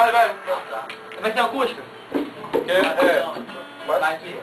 vai, vai. Vai ser acústica? Que, é, vai. Vai aqui.